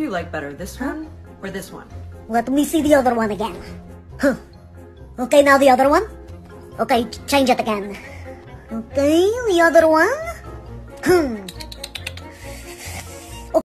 do you like better, this one or this one? Let me see the other one again. Huh. Okay, now the other one. Okay, change it again. Okay, the other one. Hmm.